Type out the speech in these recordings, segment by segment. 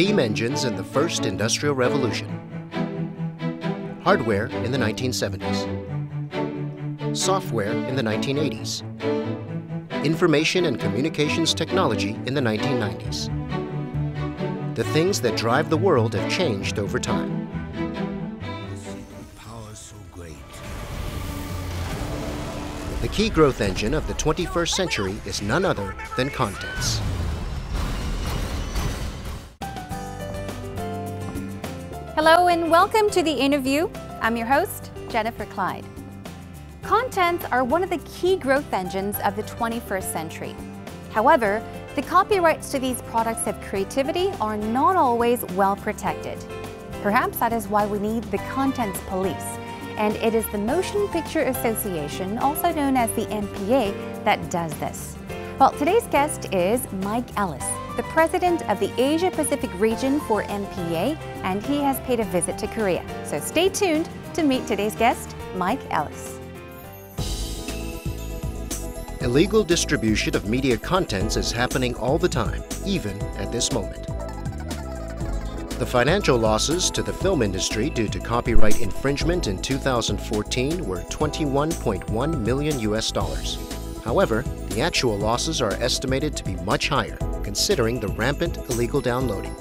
Steam engines in the first industrial revolution. Hardware in the 1970s. Software in the 1980s. Information and communications technology in the 1990s. The things that drive the world have changed over time. The key growth engine of the 21st century is none other than contents. Hello and welcome to the INNERview. I'm your host, Jennifer Clyde. Contents are one of the key growth engines of the 21st century. However, the copyrights to these products of creativity are not always well protected. Perhaps that is why we need the contents police and it is the Motion Picture Association, also known as the MPA, that does this. Well, today's guest is Mike Ellis, the president of the Asia Pacific region for MPA, and he has paid a visit to Korea. So stay tuned to meet today's guest, Mike Ellis. Illegal distribution of media contents is happening all the time, even at this moment. The financial losses to the film industry due to copyright infringement in 2014 were 21.1 million US dollars. However, the actual losses are estimated to be much higher, considering the rampant illegal downloading.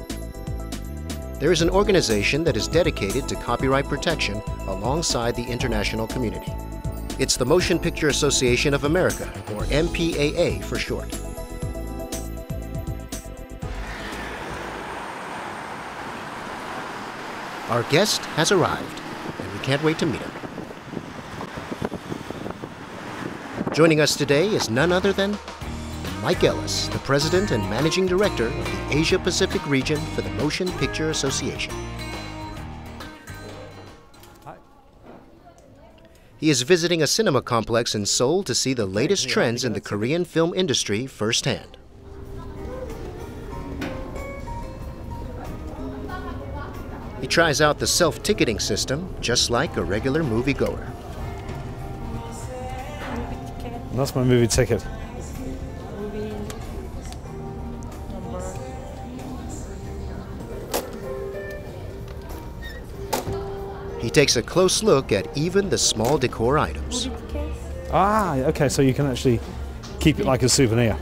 There is an organization that is dedicated to copyright protection alongside the international community. It's the Motion Picture Association of America, or MPAA for short. Our guest has arrived, and we can't wait to meet him. Joining us today is none other than Mike Ellis, the President and Managing Director of the Asia Pacific region for the Motion Picture Association. Hi. He is visiting a cinema complex in Seoul to see the latest trends in the Korean film industry firsthand. He tries out the self-ticketing system, just like a regular moviegoer. That's my movie ticket. He takes a close look at even the small decor items. Ah, okay, so you can actually keep it like a souvenir.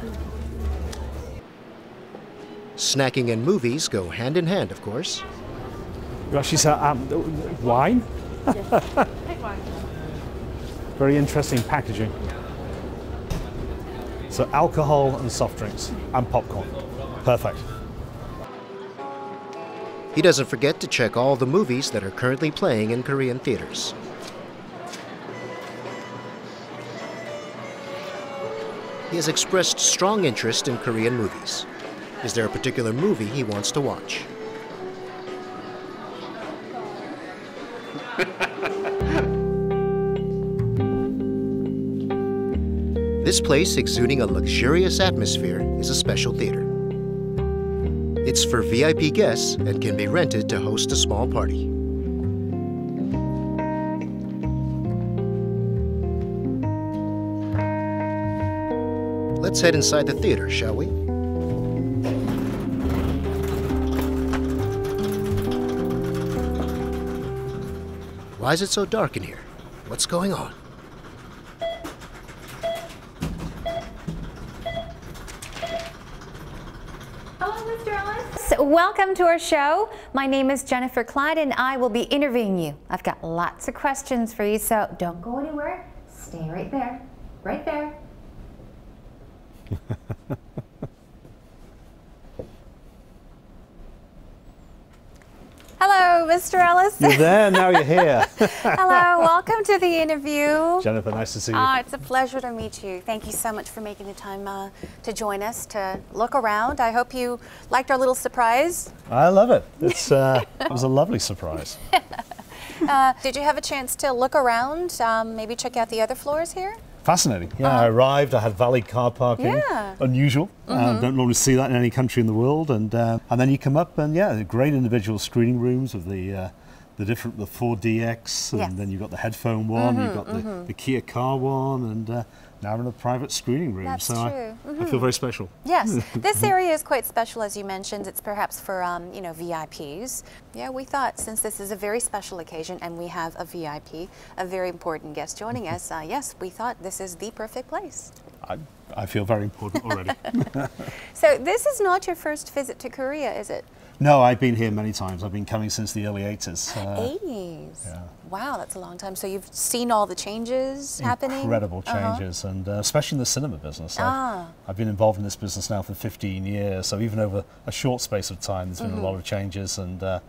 Snacking and movies go hand in hand, of course. You actually said um, wine? wine. Very interesting packaging. So alcohol and soft drinks and popcorn. Perfect. He doesn't forget to check all the movies that are currently playing in Korean theaters. He has expressed strong interest in Korean movies. Is there a particular movie he wants to watch? this place, exuding a luxurious atmosphere, is a special theater. It's for VIP guests and can be rented to host a small party. Let's head inside the theater, shall we? Why is it so dark in here? What's going on? Hello, Mr. Ellis. Welcome to our show. My name is Jennifer Clyde and I will be interviewing you. I've got lots of questions for you, so don't go anywhere. Stay right there. Right there. Hello, Ellis. You're there, now you're here. Hello, welcome to the INNERview. Jennifer, nice to see you. Uh, it's a pleasure to meet you. Thank you so much for making the time uh, to join us, to look around. I hope you liked our little surprise. I love it. It's, uh, it was a lovely surprise. Uh, did you have a chance to look around, um, maybe check out the other floors here? Fascinating. Yeah, uh, I arrived. I had valet car parking. Yeah. Unusual. Mm -hmm. don't normally see that in any country in the world. And uh, and then you come up and yeah, great individual screening rooms of the. The different the 4DX and yes. then you've got the headphone one, mm -hmm, you've got the, mm -hmm. the Kia car one, and uh, now in a private screening room. That's so true. I, Mm-hmm. I feel very special. Yes, this area is quite special, as you mentioned. It's perhaps for um, you know VIPs. Yeah, we thought since this is a very special occasion and we have a VIP, a very important guest joining us. Uh, yes, we thought this is the perfect place. I, I feel very important already. So this is not your first visit to Korea, is it? No, I've been here many times. I've been coming since the early 80s. Uh, 80s. yeah. Wow, that's a long time. So you've seen all the changes happening. incredible Uh-huh. changes, and uh, especially in the cinema business. I've, Ah. I've been involved in this business now for 15 years, so even over a short space of time, there's been Mm-hmm. a lot of changes, and uh,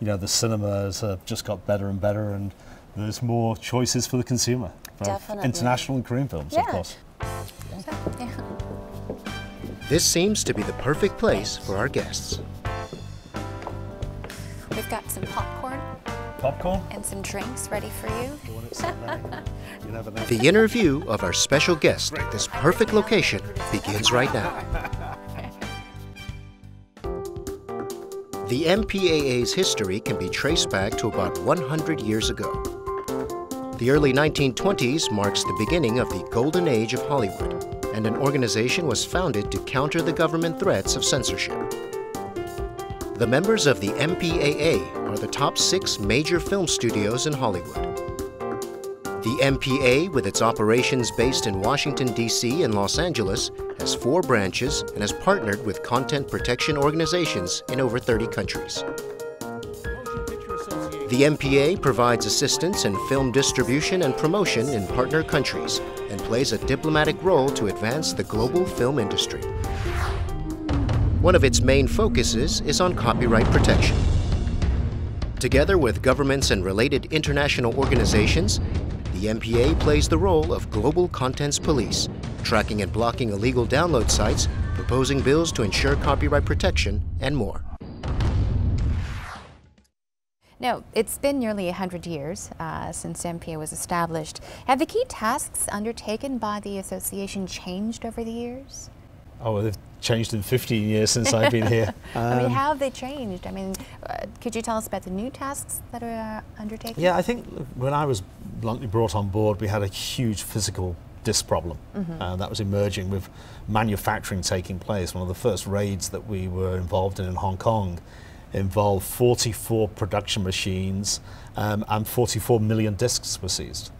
you know the cinemas have just got better and better, and there's more choices for the consumer. for Definitely. International and Korean films, Yeah. of course. Yeah. This seems to be the perfect place for our guests. We've got some popcorn Popcorn. and some drinks ready for you. you never know. The interview of our special guest at this perfect location begins right now. The MPAA's history can be traced back to about 100 years ago. The early 1920s marks the beginning of the golden age of Hollywood, and an organization was founded to counter the government threats of censorship. The members of the MPAA are the top six major film studios in Hollywood. The MPA, with its operations based in Washington, D.C. and Los Angeles, has four branches and has partnered with content protection organizations in over 30 countries. The MPA provides assistance in film distribution and promotion in partner countries and plays a diplomatic role to advance the global film industry. One of its main focuses is on copyright protection. Together with governments and related international organizations, the MPA plays the role of global contents police, tracking and blocking illegal download sites, proposing bills to ensure copyright protection, and more. Now, it's been nearly 100 years uh, since MPA was established. Have the key tasks undertaken by the association changed over the years? Oh, they've changed in 15 years since I've been here. I mean, Um, how have they changed? I mean, uh, could you tell us about the new tasks that are uh, undertaken? Yeah, I think when I was bluntly brought on board, we had a huge physical disc problem uh, that was emerging with manufacturing taking place. One of the first raids that we were involved in in Hong Kong involved 44 production machines um, and 44 million discs were seized.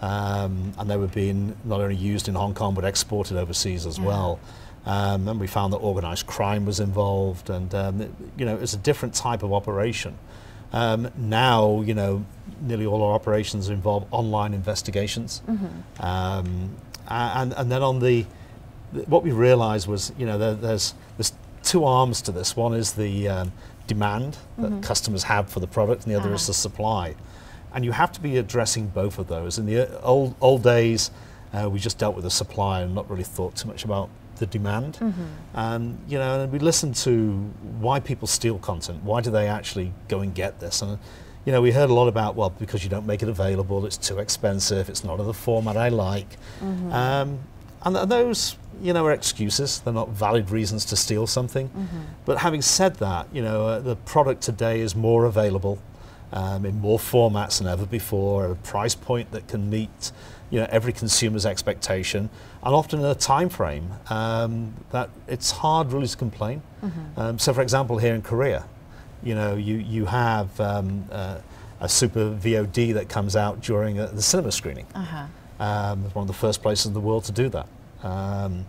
Um, and they were being not only used in Hong Kong but exported overseas as well. Um, and we found that organised crime was involved, and um, it- you know it's a different type of operation. Um, now, you know, nearly all our operations involve online investigations, um, a- and and then on the what we realised was, you know, there, there's there's two arms to this. One is the um, demand that customers have for the product, and the other is Uh-huh. the supply. And you have to be addressing both of those. In the uh, old old days, uh, we just dealt with the supply and not really thought too much about the demand. And you know, and we listened to why people steal content. Why do they actually go and get this? And you know, we heard a lot about well, because you don't make it available, it's too expensive, it's not of the format I like. Um, and, and those, you know, are excuses. They're not valid reasons to steal something. But having said that, you know, uh, the product today is more available um, in more formats than ever before, at a price point that can meet, you know, every consumer's expectation, and often in a time frame um, that it's hard really to complain. Um, so, for example, here in Korea, you know, you you have um, uh, a super VOD that comes out during uh the cinema screening. Uh-huh. Um, it's one of the first places in the world to do that. Um,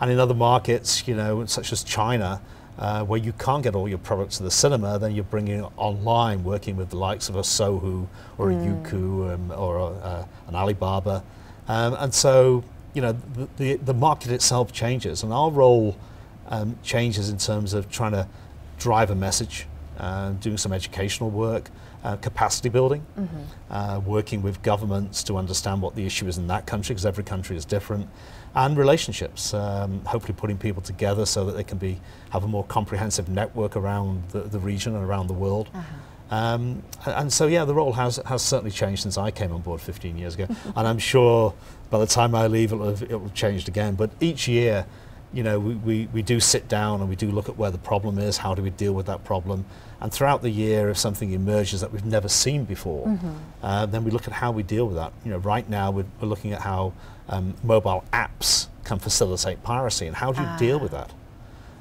and in other markets, you know, such as China, uh, where you can't get all your products to the cinema, then you're bringing it online, working with the likes of a Sohu or a Youku um, or a, uh, an Alibaba. Um, and so, you know, the, the, the market itself changes, and our role um, changes in terms of trying to drive a message, uh, doing some educational work, uh, capacity building, uh, working with governments to understand what the issue is in that country, because every country is different, and relationships, um, hopefully putting people together so that they can be have a more comprehensive network around the, the region and around the world. Um, and so, yeah, the role has, has certainly changed since I came on board 15 years ago. and I'm sure by the time I leave, it'll have, it'll have changed again. But each year, you know, we, we, we do sit down and we do look at where the problem is, how do we deal with that problem. And throughout the year, if something emerges that we've never seen before, mm-hmm. uh, then we look at how we deal with that. You know, right now we're, we're looking at how um, mobile apps can facilitate piracy and how do you deal with that?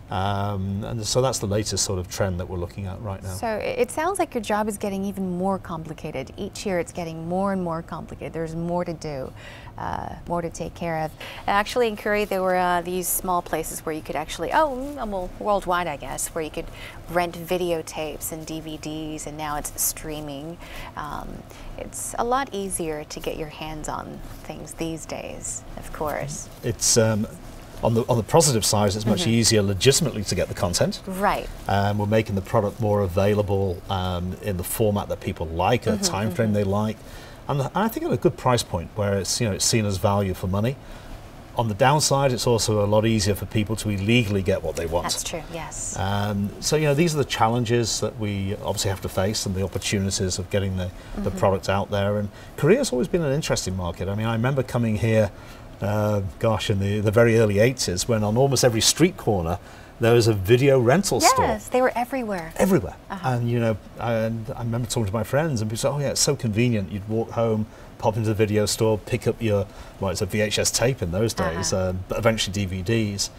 Um, and so that's the latest sort of trend that we're looking at right now. So it sounds like your job is getting even more complicated. Each year it's getting more and more complicated. There's more to do, uh, more to take care of. Actually, in Korea, there were uh, these small places where you could actually, oh, mm, well, worldwide, I guess, where you could rent videotapes and DVDs, and now it's streaming. Um, it's a lot easier to get your hands on things these days, of course. It's um, on the on the positive side, it's much mm-hmm. easier legitimately to get the content. Right. Um, we're making the product more available um, in the format that people like, mm-hmm, a time frame mm-hmm. they like, and, the, and, I think at a good price point where it's you know it's seen as value for money. On the downside, it's also a lot easier for people to illegally get what they want. That's true. Yes. Um, so you know these are the challenges that we obviously have to face, and the opportunities of getting the, the mm-hmm. product out there. And Korea's always been an interesting market. I mean, I remember coming here uh, gosh, in the, the very early 80s, when on almost every street corner there was a video rental yes, store. Yes, they were everywhere. Everywhere. Uh-huh. And, you know, and I remember talking to my friends and people said, oh, yeah, it's so convenient. You'd walk home, pop into the video store, pick up your, well, it's a VHS tape in those uh-huh. days, uh, but eventually DVDs.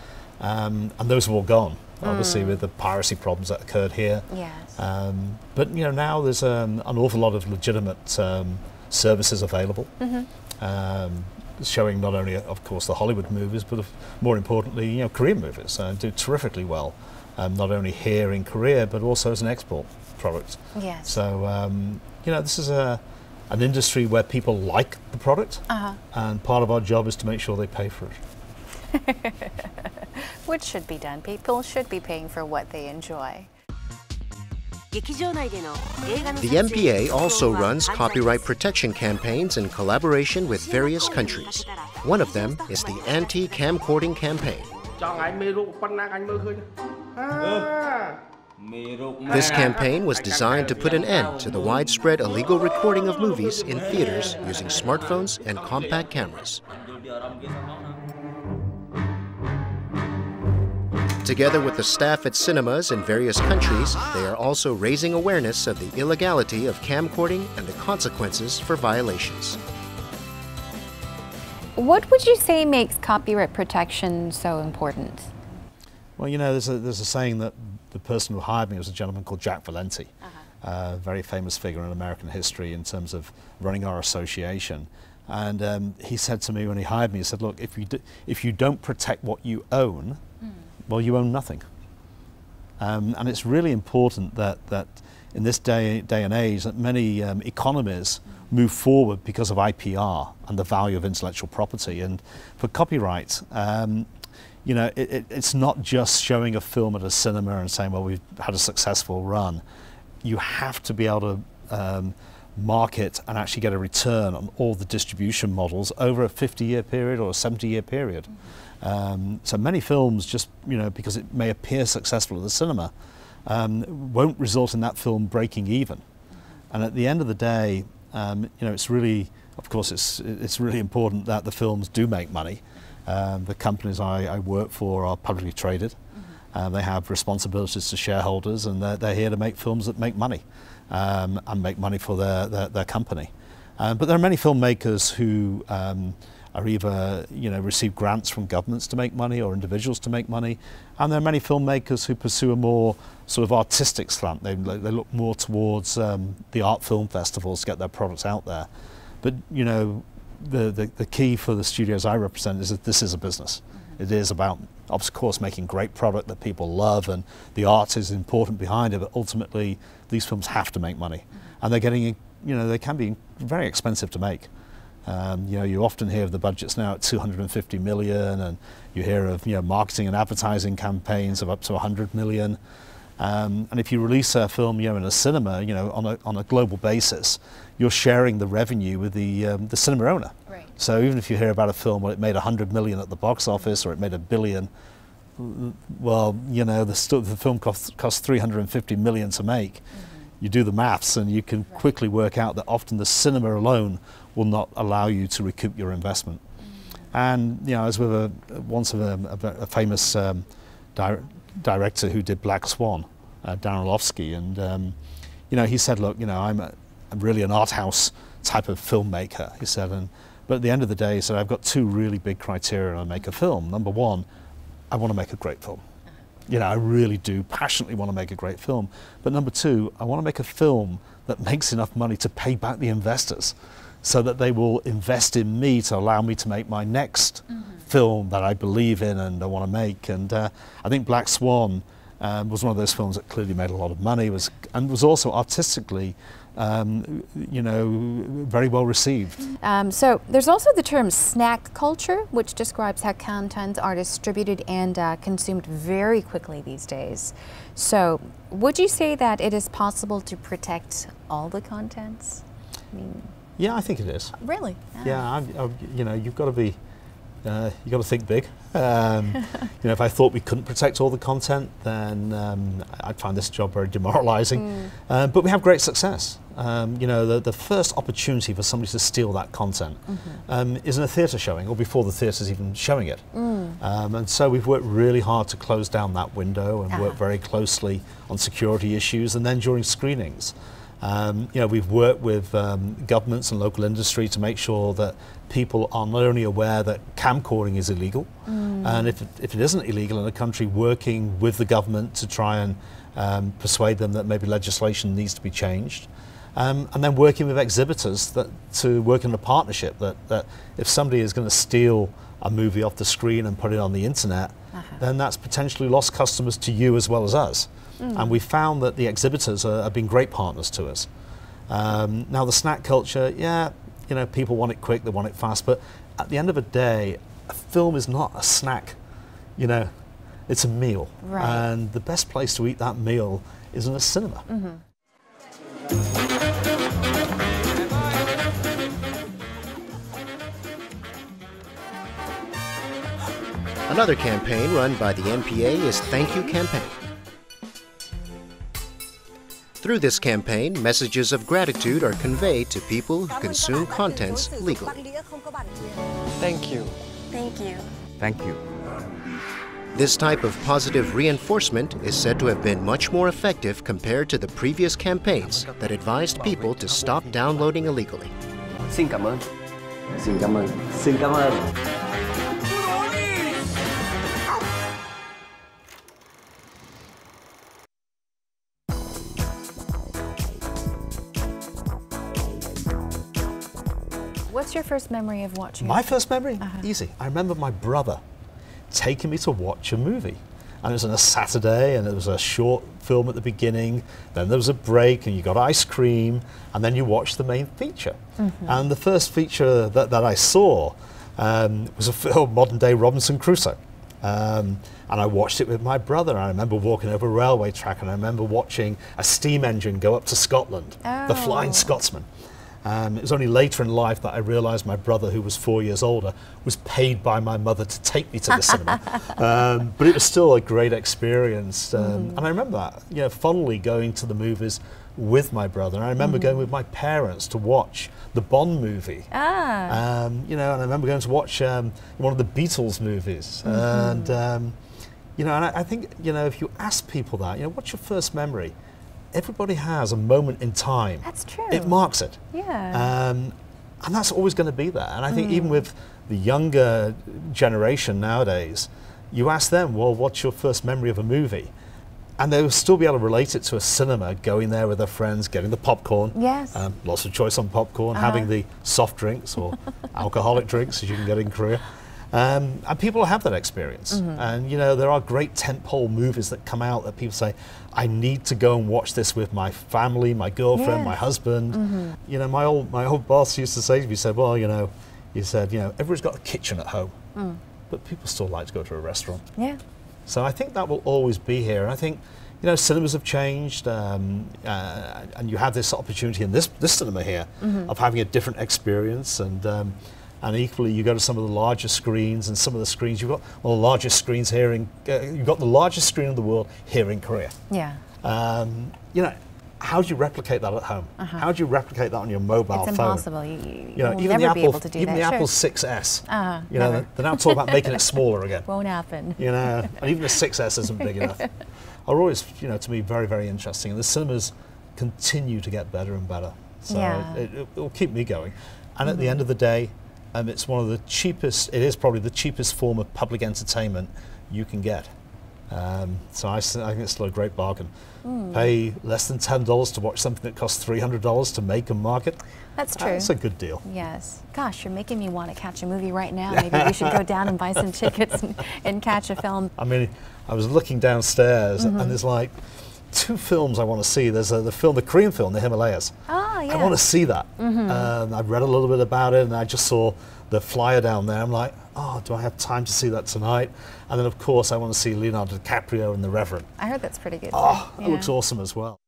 Um, and those have all gone, obviously, mm. with the piracy problems that occurred here. Yes. Um, but, you know, now there's um, an awful lot of legitimate um, services available. Mm-hmm. Um, showing not only, of course, the Hollywood movies, but more importantly, you know, Korean movies uh, do terrifically well, um, not only here in Korea, but also as an export product. Yes. So, um, you know, this is a, an industry where people like the product, uh-huh. and part of our job is to make sure they pay for it. Which should be done. People should be paying for what they enjoy. The MPA also runs copyright protection campaigns in collaboration with various countries. One of them is the anti-camcording campaign. This campaign was designed to put an end to the widespread illegal recording of movies in theaters using smartphones and compact cameras. Together with the staff at cinemas in various countries, they are also raising awareness of the illegality of camcording and the consequences for violations. What would you say makes copyright protection so important? Well, you know, there's a, there's a saying that the person who hired me was a gentleman called Jack Valenti, uh-huh. a very famous figure in American history in terms of running our association. And um, he said to me when he hired me, he said, look, if you, do, if you don't protect what you own, well, you own nothing. Um, and it's really important that, that in this day, day and age that many um, economies move forward because of IPR and the value of intellectual property. And for copyright, um, you know, it, it, it's not just showing a film at a cinema and saying, well, we've had a successful run. You have to be able to um, market and actually get a return on all the distribution models over a 50 year period or a 70 year period. Um, so many films just, you know, because it may appear successful at the cinema, um, won't result in that film breaking even. And at the end of the day, um, you know, it's really, of course, it's, it's really important that the films do make money. Um, the companies I, I, work for are publicly traded. Mm-hmm. Uh, they have responsibilities to shareholders and they're, they're, here to make films that make money um, and make money for their, their, their company. Um, but there are many filmmakers who um, are either you know receive grants from governments to make money or individuals to make money, and there are many filmmakers who pursue a more sort of artistic slant. They, they look more towards um, the art film festivals to get their products out there. But you know, the, the, the key for the studios I represent is that this is a business. Mm-hmm. It is about, of course, making great product that people love, and the art is important behind it. But ultimately, these films have to make money, and they're getting, you know, they can be very expensive to make. Um, you know, you often hear of the budgets now at 250 million, and you hear of you know marketing and advertising campaigns of up to 100 million. Um, and if you release a film, you know, in a cinema, you know, on a on a global basis, you're sharing the revenue with the um, the cinema owner. Right. So even if you hear about a film where it made 100 million at the box office or it made a billion, well, you know, the, the film cost, cost 350 million to make. Mm-hmm. You do the maths and you can quickly work out that often the cinema alone will not allow you to recoup your investment. And you know, I was with a once of a, a, famous um, director who did Black Swan, uh, Darren Aronofsky, and um, you know, he said, look, you know, I'm, a, I'm really an art house type of filmmaker. He said, and but at the end of the day, he said, I've got two really big criteria when I make a film. Number one, I want to make a great film. You know, I really do passionately want to make a great film. But number two, I want to make a film that makes enough money to pay back the investors so that they will invest in me to allow me to make my next mm -hmm. Film that I believe in and I want to make. And uh, I think Black Swan um, was one of those films that clearly made a lot of money was, and was also artistically um, you know, very well received. Um, so there's also the term snack culture, which describes how contents are distributed and uh, consumed very quickly these days. So would you say that it is possible to protect all the contents? I mean, yeah, I think it is. Really? Yeah, yeah I, I, you know, you've got to be uh, you got to think big. Um, you know, if I thought we couldn't protect all the content, then um, I'd find this job very demoralising. Mm. Uh, but we have great success. Um, you know, the, the first opportunity for somebody to steal that content mm -hmm. is in a theatre showing or before the theatre's even showing it. Mm. Um, and so we've worked really hard to close down that window and uh -huh. work very closely on security issues and then during screenings. Um, you know, we've worked with um, governments and local industry to make sure that people are not only aware that camcording is illegal, mm. and if it, if it isn't illegal in a country, working with the government to try and um, persuade them that maybe legislation needs to be changed. Um, and then working with exhibitors that, to work in a partnership that, that if somebody is going to steal a movie off the screen and put it on the internet, uh -huh. then that's potentially lost customers to you as well as us. Mm. And we found that the exhibitors are, have been great partners to us. Um, now the snack culture, yeah, you know, people want it quick, they want it fast, but at the end of the day, a film is not a snack, you know, it's a meal. Right. And the best place to eat that meal is in a cinema. Mm -hmm. Another campaign run by the MPA is Thank You Campaign. Through this campaign, messages of gratitude are conveyed to people who consume contents legally. Thank you. Thank you. Thank you. This type of positive reinforcement is said to have been much more effective compared to the previous campaigns that advised people to stop downloading illegally. Xin cảm ơn. Xin cảm ơn. Xin cảm ơn. First memory of watching My first memory? Uh -huh. Easy. I remember my brother taking me to watch a movie. And it was on a Saturday, and it was a short film at the beginning. Then there was a break, and you got ice cream, and then you watched the main feature. Mm -hmm. And the first feature that, that I saw um, was a film, modern day Robinson Crusoe. Um, and I watched it with my brother. I remember walking over a railway track, and I remember watching a steam engine go up to Scotland, oh. the Flying Scotsman. Um, it was only later in life that I realised my brother, who was four years older, was paid by my mother to take me to the cinema. Um, but it was still a great experience. Um, mm. And I remember that, you know, fondly going to the movies with my brother. And I remember mm. going with my parents to watch the Bond movie. Ah. Um, you know, and I remember going to watch um, one of the Beatles movies. Mm -hmm. And, um, you know, and I, I think, you know, if you ask people that, you know, what's your first memory? Everybody has a moment in time. That's true. It marks it. Yeah. Um, and that's always going to be there. And I think mm. even with the younger generation nowadays, you ask them, well, what's your first memory of a movie? And they'll still be able to relate it to a cinema, going there with their friends, getting the popcorn. Yes. Um, lots of choice on popcorn, uh -huh. having the soft drinks or alcoholic drinks, as you can get in Korea. Um, and people have that experience. Mm -hmm. And, you know, there are great tentpole movies that come out that people say, I need to go and watch this with my family, my girlfriend, yeah. my husband. Mm -hmm. You know, my old, my old boss used to say to me, he said, well, you know, he said, you know, everyone's got a kitchen at home, mm. but people still like to go to a restaurant. Yeah. So I think that will always be here. And I think, you know, cinemas have changed, um, uh, and you have this opportunity in this, this cinema here -hmm. of having a different experience. And, um, and equally you go to some of the larger screens and some of the screens you've got well the largest screens here in uh, you've got the largest screen in the world here in Korea yeah um, you know how do you replicate that at home? How do you replicate that on your mobile Uh-huh. It's impossible. You, you, You know, even never the be Apple, able to do even that. the Sure. Apple 6s. Uh-huh, you know, never. they're now talking about making it smaller again. Won't happen. You know, and even the 6S isn't big enough. Are always, you know, to me, very, very interesting. And the cinemas continue to get better and better. So Yeah. it, it, will keep me going. And at the end of the day, um, it's one of the cheapest, it is probably the cheapest form of public entertainment you can get. Um, so I think it's still a great bargain. Hmm. Pay less than $10 to watch something that costs $300 to make and market. That's true. That's a good deal. Yes. Gosh, you're making me want to catch a movie right now. Maybe we should go down and buy some tickets and, and catch a film. I mean, I was looking downstairs Mm-hmm. and there's like two films I want to see. There's a, the film, the Korean film, The Himalayas. Oh, yeah. I want to see that. Um, I've read a little bit about it and I just saw the flyer down there. I'm like, oh, do I have time to see that tonight? And then, of course, I want to see Leonardo DiCaprio and The Revenant. I heard that's pretty good. Oh, too. that looks awesome as well.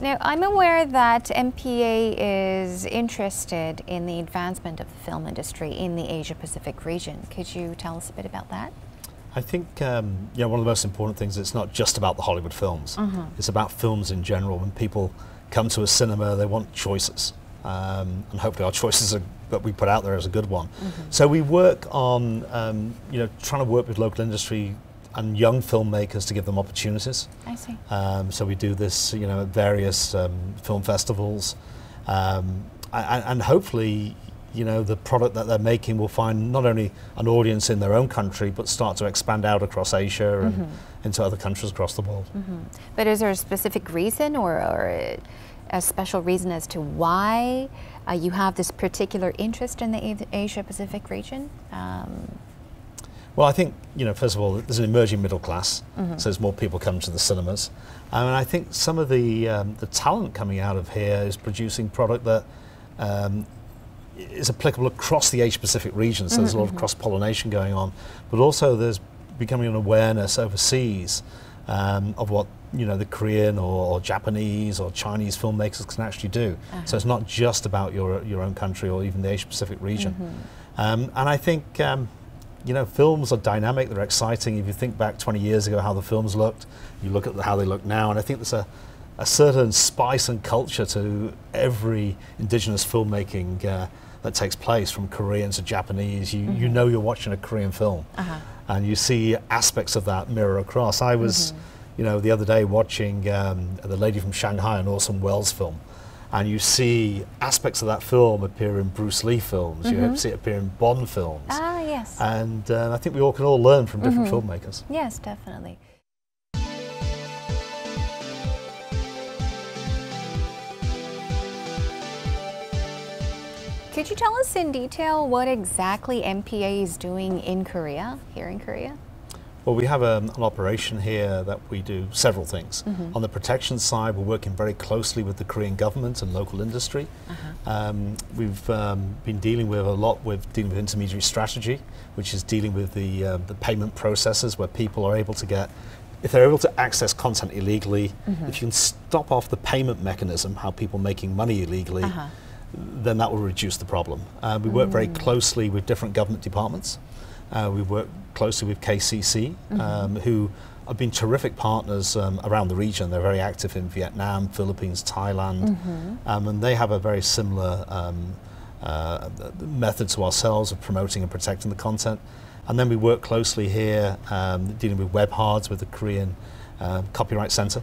Now, I'm aware that MPA is interested in the advancement of the film industry in the Asia Pacific region. Could you tell us a bit about that? I think um, know, one of the most important things, it's not just about the Hollywood films. It's about films in general. When people come to a cinema, they want choices. Um, and hopefully our choices are, that we put out there is a good one. So we work on um, you know, trying to work with local industry and young filmmakers to give them opportunities. I see. Um, so we do this, you know, at various um, film festivals, um, and, and hopefully, you know, the product that they're making will find not only an audience in their own country, but start to expand out across Asia and into other countries across the world. But is there a specific reason or, or a, a special reason as to why uh, you have this particular interest in the Asia Pacific region? Um, Well, I think you know, first of all, there's an emerging middle class, so there's more people come to the cinemas, and I think some of the um, the talent coming out of here is producing product that um, is applicable across the Asia Pacific region. So there's a lot of cross pollination going on, but also there's becoming an awareness overseas um, of what you know the Korean or, or Japanese or Chinese filmmakers can actually do. So it's not just about your your own country or even the Asia Pacific region. Um, and I think. Um, you know, films are dynamic, they're exciting. If you think back 20 years ago how the films looked, you look at the, how they look now, and I think there's a, a certain spice and culture to every indigenous filmmaking uh, that takes place, from Korean to Japanese. You, you know you're watching a Korean film, and you see aspects of that mirror across. I was, you know, the other day watching um, The Lady from Shanghai, an Orson Welles film, and you see aspects of that film appear in Bruce Lee films, you see it appear in Bond films. ah, yes. And uh, I think we all can all learn from different filmmakers. yes, definitely. Could you tell us in detail what exactly MPA is doing in Korea, here in Korea? Well, we have um, an operation here that we do several things. On the protection side, we're working very closely with the Korean government and local industry. Um, we've um, been dealing with a lot with dealing with intermediary strategy, which is dealing with the, uh, the payment processes where people are able to get if they're able to access content illegally, if you can stop off the payment mechanism, how people making money illegally, then that will reduce the problem. Uh, we work very closely with different government departments. Uh, we work closely with KCC, um, who have been terrific partners um, around the region. They're very active in Vietnam, Philippines, Thailand, um, and they have a very similar um, uh, method to ourselves of promoting and protecting the content. And then we work closely here, um, dealing with web hards with the Korean uh, Copyright Center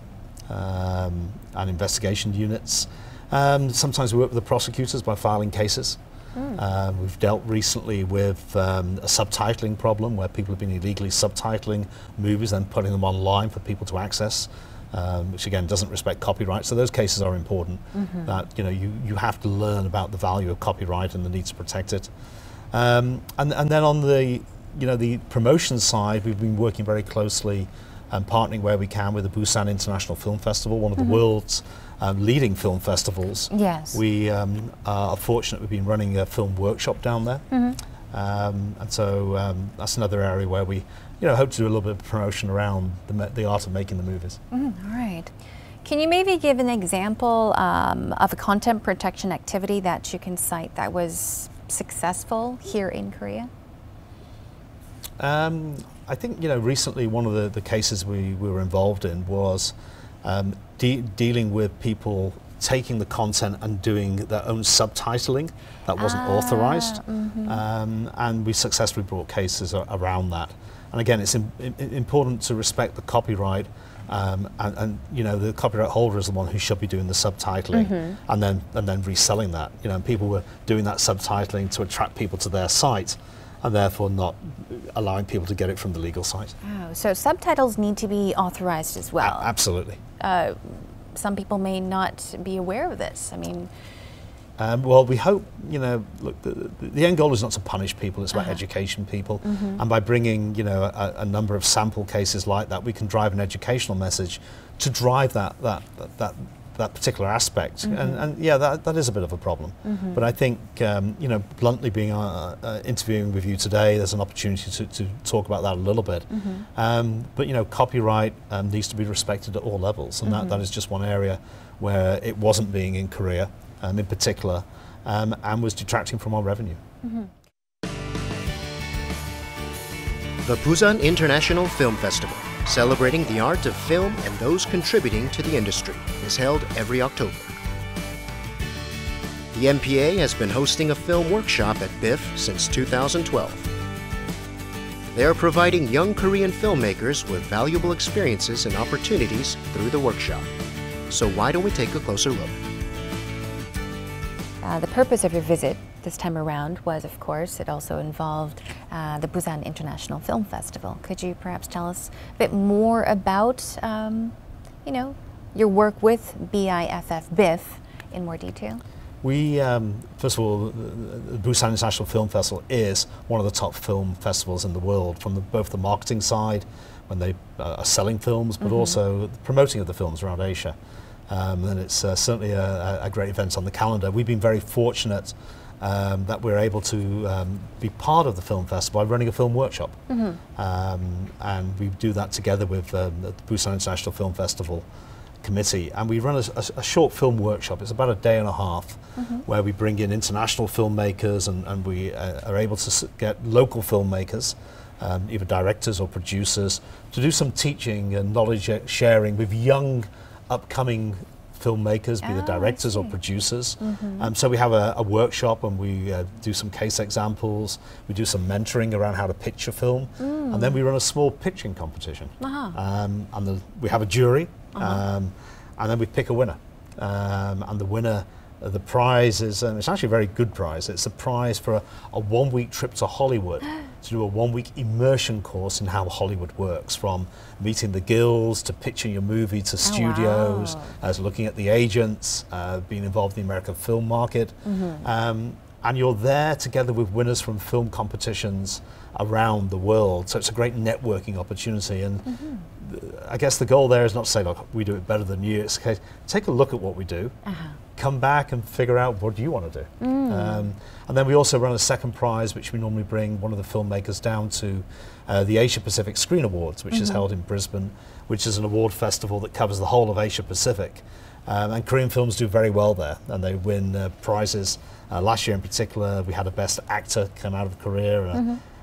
um, and investigation units. Um, sometimes we work with the prosecutors by filing cases. Um, we've dealt recently with um, a subtitling problem where people have been illegally subtitling movies and putting them online for people to access, um, which again doesn't respect copyright. So those cases are important. That you know you, you have to learn about the value of copyright and the need to protect it. Um, and, and then on the you know the promotion side, we've been working very closely and partnering where we can with the Busan International Film Festival, one of the world's um, leading film festivals. Yes. We um, are fortunate we've been running a film workshop down there. Um, and so um, that's another area where we you know, hope to do a little bit of promotion around the, the art of making the movies. Mm, all right. Can you maybe give an example um, of a content protection activity that you can cite that was successful here in Korea? Um, I think you know recently one of the, the cases we, we were involved in was um, de dealing with people taking the content and doing their own subtitling that wasn't Ah, authorized, mhm. um, and we successfully brought cases a- around that. And again, it's im- important to respect the copyright. Um, and, and you know the copyright holder is the one who should be doing the subtitling Mm-hmm. and then and then reselling that. You know, and people were doing that subtitling to attract people to their site, and therefore not allowing people to get it from the legal site. Oh, so subtitles need to be authorized as A- well. absolutely. Uh, some people may not be aware of this. I mean, Um, well, we hope, you know, look, the, the, end goal is not to punish people, it's about Uh-huh. education people. Mm-hmm. And by bringing, you know, a, a number of sample cases like that, we can drive an educational message to drive that, that, that, that, that particular aspect. Mm-hmm. And, and yeah, that, that is a bit of a problem. But I think, um, you know, bluntly being uh, uh, interviewing with you today, there's an opportunity to, to talk about that a little bit. Mm-hmm. Um, but, you know, copyright um, needs to be respected at all levels. And that, that is just one area where it wasn't being in Korea um, in particular, um, and was detracting from our revenue. The Busan International Film Festival, celebrating the art of film and those contributing to the industry, is held every October. The MPA has been hosting a film workshop at BIFF since 2012. They are providing young Korean filmmakers with valuable experiences and opportunities through the workshop. So why don't we take a closer look? Uh, the purpose of your visit this time around was, of course, it also involved uh, the Busan International Film Festival. Could you perhaps tell us a bit more about, um, you know, your work with BIFF BIF in more detail? We, um, first of all, the, Busan International Film Festival is one of the top film festivals in the world, from the, both the marketing side, when they uh, are selling films, but also the promoting of the films around Asia. Um, and it's uh, certainly a, a- great event on the calendar. We've been very fortunate um, that we're able to um, be part of the film festival by running a film workshop. Um, and we do that together with um, the Busan International Film Festival committee. And we run a, a- a short film workshop. It's about a day and a half where we bring in international filmmakers and, and we uh, are able to s- get local filmmakers, um, either directors or producers, to do some teaching and knowledge sharing with young upcoming filmmakers, be Oh, the directors or producers. Um, so we have a, a workshop and we uh, do some case examples, we do some mentoring around how to pitch a film, and then we run a small pitching competition. Uh-huh. Um, and the, we have a jury, um, and then we pick a winner. Um, and the winner, uh, the prize is, um, it's actually a very good prize. It's a prize for a, a one week trip to Hollywood to do a one week immersion course in how Hollywood works from meeting the guilds to pitching your movie to studios, wow. as looking at the agents, uh, being involved in the American film market. Um, and you're there together with winners from film competitions around the world. So it's a great networking opportunity. And th- I guess the goal there is not to say, look, we do it better than you. It's okay, take a look at what we do, come back and figure out what do you want to do. Um, and then we also run a second prize, which we normally bring one of the filmmakers down to uh, the Asia Pacific Screen Awards, which is held in Brisbane, which is an award festival that covers the whole of Asia Pacific. Um, and Korean films do very well there, and they win uh, prizes. Uh, last year, in particular, we had a best actor come out of Korea, uh,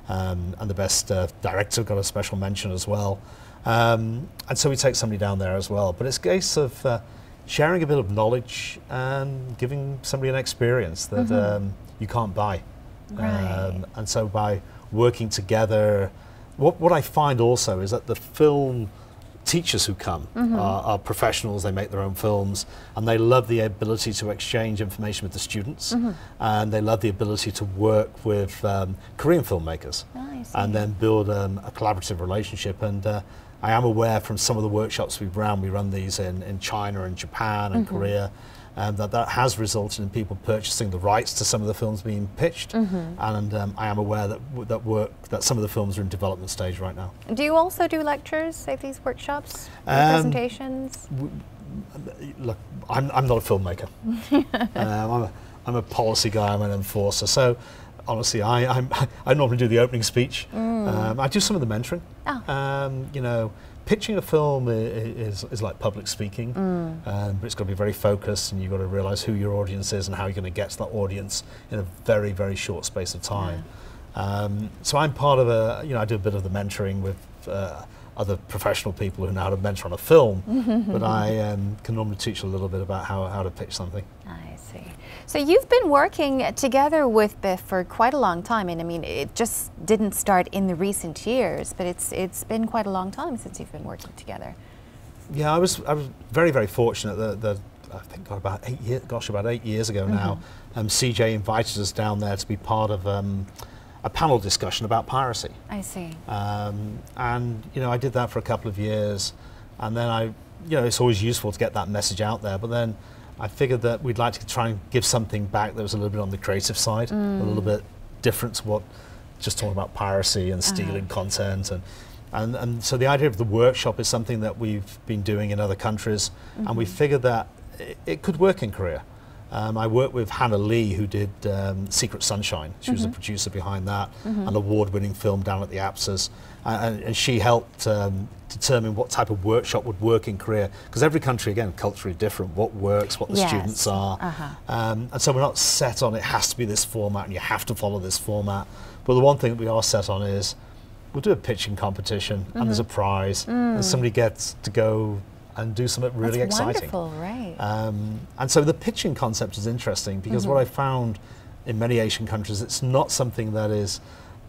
um, and the best uh, director got a special mention as well. Um, and so we take somebody down there as well. But it's a case of uh, sharing a bit of knowledge and giving somebody an experience that um, you can't buy. Right. and so by working together, what, what I find also is that the film teachers who come are, are professionals, they make their own films, and they love the ability to exchange information with the students, and they love the ability to work with um, Korean filmmakers, Oh, and then build um, a collaborative relationship. And uh, I am aware from some of the workshops we've run, we run these in, in China and Japan and Korea, um, that that has resulted in people purchasing the rights to some of the films being pitched. And um, I am aware that w- that work that some of the films are in development stage right now. Do you also do lectures at these workshops, Um, presentations? look, I'm, I'm not a filmmaker. um, I'm, a, I'm a policy guy. I'm an enforcer. So honestly, I, I'm, I normally do the opening speech. Um, I do some of the mentoring. Ah. Um, you know, pitching a film is, is like public speaking, um, but it's got to be very focused, and you've got to realise who your audience is and how you're going to get to that audience in a very, very short space of time. Um, so I'm part of a, you know, I do a bit of the mentoring with uh, other professional people who know how to mentor on a film, but I um, can normally teach a little bit about how, how to pitch something. I see. So you've been working together with Biff for quite a long time, and I mean, it just didn't start in the recent years, but it's it's been quite a long time since you've been working together. Yeah, I was I was very very fortunate that, that I think about eight years, gosh, about eight years ago now, um, CJ invited us down there to be part of um, a panel discussion about piracy. I see. Um, and you know, I did that for a couple of years, and then I, you know, it's always useful to get that message out there. But then I figured that we'd like to try and give something back that was a little bit on the creative side, a little bit different to what just talking about piracy and stealing content and. And, and so the idea of the workshop is something that we've been doing in other countries, and we figured that it, it could work in Korea. Um, I worked with Hannah Lee, who did um, Secret Sunshine. She was the producer behind that, an award-winning film down at the APSAs, and, and she helped um, determine what type of workshop would work in Korea. Because every country, again, culturally different. What works, what the Yes. students are, Uh-huh. um, and so we're not set on it has to be this format, and you have to follow this format. But the one thing that we are set on is we'll do a pitching competition, and there's a Mm-hmm. prize, and somebody gets to go and do something really That's exciting. wonderful, right? Um, and so the pitching concept is interesting because Mm-hmm. what I found in many Asian countries, it's not something that is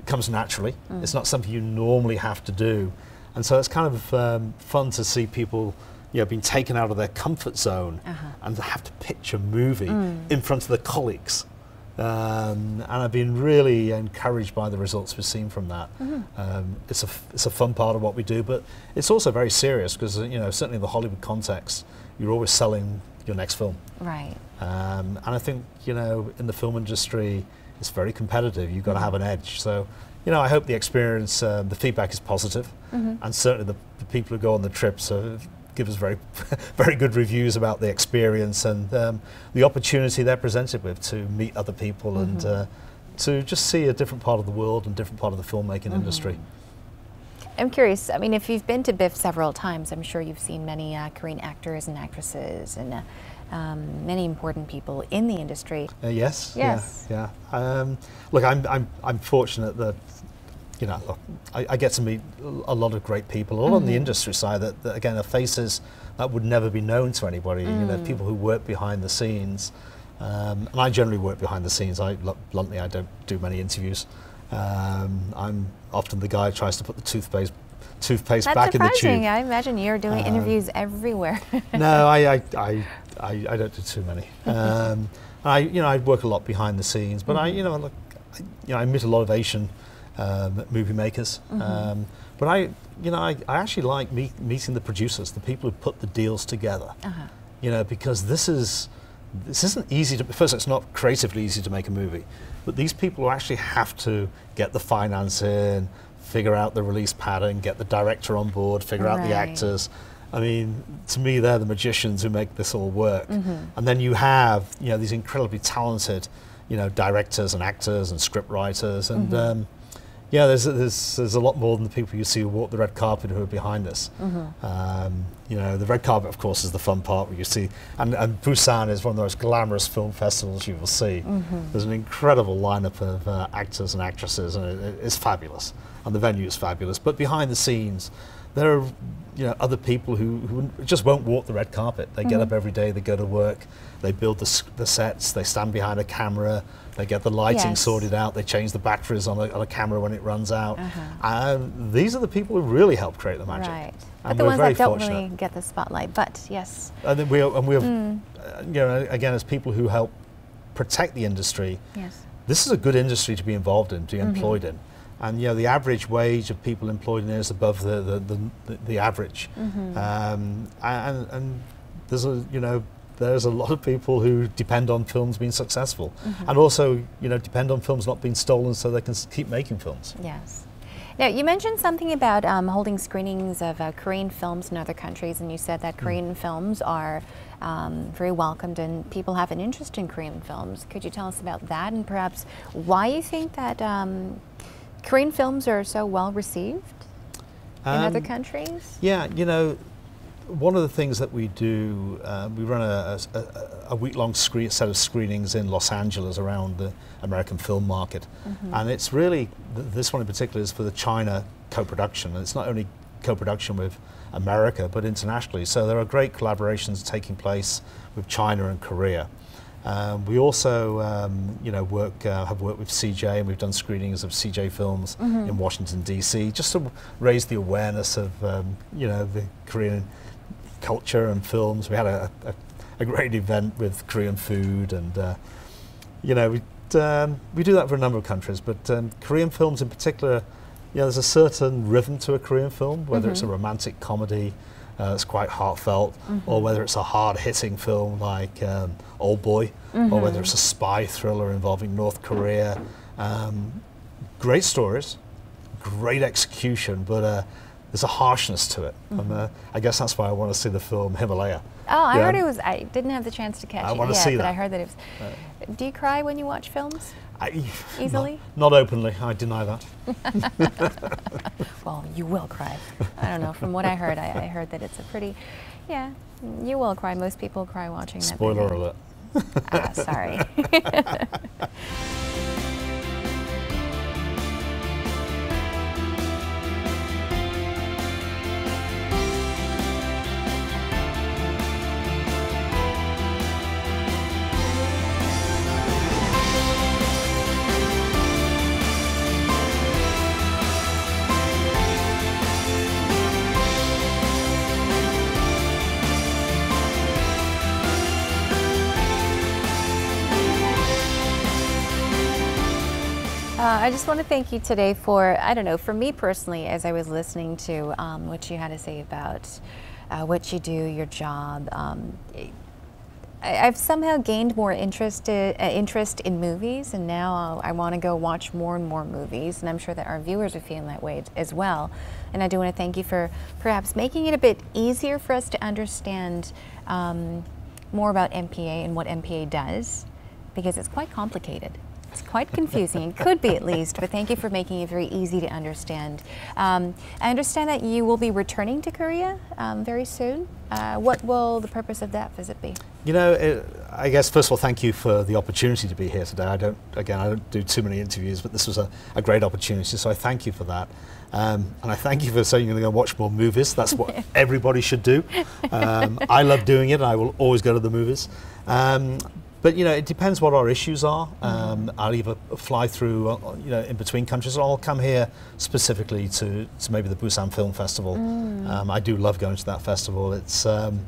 comes naturally. Mm. It's not something you normally have to do, and so it's kind of um, fun to see people, you know, being taken out of their comfort zone Uh-huh. and to have to pitch a movie Mm. in front of their colleagues. Um, and I've been really encouraged by the results we've seen from that. Mm-hmm. Um, it's a f- it's a fun part of what we do, but it's also very serious because you know certainly in the Hollywood context, you're always selling your next film. right. Um, and I think, you know, in the film industry, it's very competitive. You've got to have an edge. So, you know, I hope the experience, um, the feedback is positive. positive, and certainly the, the people who go on the trips uh, give us very, very good reviews about the experience and um, the opportunity they're presented with to meet other people and uh, to just see a different part of the world and different part of the filmmaking industry. I'm curious. I mean, if you've been to BIFF several times, I'm sure you've seen many uh, Korean actors and actresses and uh, um, many important people in the industry. Uh, yes. Yes. Yeah. yeah. Um, look, I'm, I'm, I'm fortunate that, you know, look, I, I get to meet a lot of great people, a lot on the industry side that, that, again, are faces that would never be known to anybody. You know, people who work behind the scenes. Um, and I generally work behind the scenes. I, bluntly, I don't do many interviews. Um, I'm often the guy who tries to put the toothpaste, toothpaste That's back in the tube. I imagine you're doing Um, interviews everywhere. no, I, I, I, I, I don't do too many. Um, I, you know, I work a lot behind the scenes, but I, you know, look, I, you know, I meet a lot of Asian um, movie makers. Um, but I, you know, I, I actually like meet, meeting the producers, the people who put the deals together. Uh-huh. You know, because this is, this isn't easy to. First, it's not creatively easy to make a movie, but these people actually have to get the finance in, figure out the release pattern, get the director on board, figure out the actors. I mean, to me, they're the magicians who make this all work. Mm-hmm. And then you have, you know, these incredibly talented, you know, directors and actors and script writers. And Mm-hmm. um, yeah, there's, there's, there's a lot more than the people you see who walk the red carpet who are behind this. Mm-hmm. Um, you know, the red carpet, of course, is the fun part where you see, and, and Busan is one of the most glamorous film festivals you will see. Mm-hmm. There's an incredible lineup of uh, actors and actresses, and it, it's fabulous. And the venue is fabulous. But behind the scenes, there are you know other people who, who just won't walk the red carpet. They get up every day, they go to work, they build the, the sets, they stand behind a camera, they get the lighting Yes. sorted out, they change the batteries on a, on a camera when it runs out. Uh-huh. And these are the people who really help create the magic. Right. But And the we're ones very that don't fortunate. really get the spotlight. But yes. And then we are, and we have, Mm. uh, you know, again, as people who help protect the industry, Yes. this is a good industry to be involved in, to be Mm-hmm. employed in. And you know, the average wage of people employed in it is above the the, the, the, average. Mm-hmm. Um, and, and there's a you know there's a lot of people who depend on films being successful, Mm-hmm. and also you know depend on films not being stolen so they can keep making films. Yes. Now, you mentioned something about um, holding screenings of uh, Korean films in other countries, and you said that Korean films are um, very welcomed and people have an interest in Korean films. Could you tell us about that and perhaps why you think that um, Korean films are so well received in other Um, countries? Yeah, you know, one of the things that we do, uh, we run a, a, a week-long set of screenings in Los Angeles around the American film market, Mm-hmm. and it's really this one in particular is for the China co-production. And it's not only co-production with America, but internationally. So there are great collaborations taking place with China and Korea. Um, we also, um, you know, work uh, have worked with CJ, and we've done screenings of CJ films in Washington D.C. just to raise the awareness of, um, you know, the Korean culture and films. We had a, a, a great event with Korean food, and uh, you know, we um, we do that for a number of countries, but um, Korean films in particular, you know, there's a certain rhythm to a Korean film, whether it's a romantic comedy. Uh, that's quite heartfelt, or whether it's a hard-hitting film like um, Old Boy, or whether it's a spy thriller involving North Korea. Um, great stories, great execution, but uh, there's a harshness to it. And uh, I guess that's why I want to see the film Himalaya. Oh, I Yeah. heard it was. I didn't have the chance to catch I it wanna yet, see but that. I heard that it was. Do you cry when you watch films? I, Easily? Not, not openly, I deny that. Well, you will cry. I don't know. From what I heard, I, I heard that it's a pretty. Yeah, you will cry. Most people cry watching that. Spoiler alert. Ah, sorry. Uh, I just want to thank you today for, I don't know, for me personally, as I was listening to um, what you had to say about uh, what you do, your job, um, I, I've somehow gained more interest, uh, interest in movies, and now I'll, I want to go watch more and more movies, and I'm sure that our viewers are feeling that way as well. And I do want to thank you for perhaps making it a bit easier for us to understand um, more about MPA and what MPA does, because it's quite complicated. It's quite confusing. it could be at least, but thank you for making it very easy to understand. Um, I understand that you will be returning to Korea um, very soon. Uh, what will the purpose of that visit be? You know, it, I guess first of all, thank you for the opportunity to be here today. I don't, again, I don't do too many interviews, but this was a, a great opportunity, so I thank you for that. Um, and I thank you for saying you're going to go watch more movies. That's what everybody should do. Um, I love doing it. and I will always go to the movies. Um, but you know, it depends what our issues are. Um, I'll either fly through, uh, you know, in between countries, or I'll come here specifically to, to maybe the Busan Film Festival. Um, I do love going to that festival. It's um,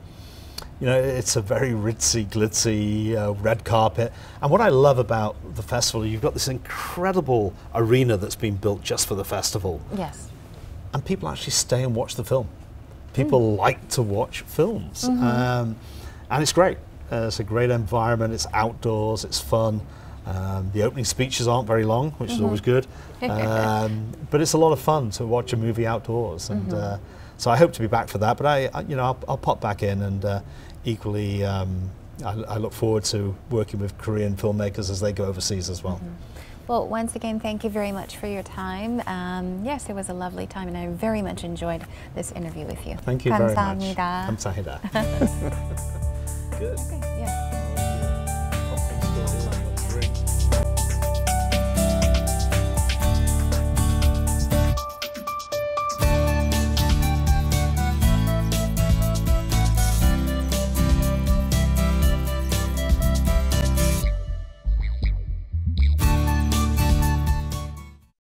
you know, it's a very ritzy, glitzy uh, red carpet. And what I love about the festival, you've got this incredible arena that's been built just for the festival, Yes. and people actually stay and watch the film. People like to watch films, um, and it's great. Uh, it's a great environment. It's outdoors. It's fun. Um, the opening speeches aren't very long, which is always good. Um, but it's a lot of fun to watch a movie outdoors, and uh, so I hope to be back for that. But I, I you know, I'll, I'll pop back in, and uh, equally, um, I, I look forward to working with Korean filmmakers as they go overseas as well. Well, once again, thank you very much for your time. Um, yes, it was a lovely time, and I very much enjoyed this interview with you. Thank you very much. 감사합니다. 감사합니다. good. Okay, yeah.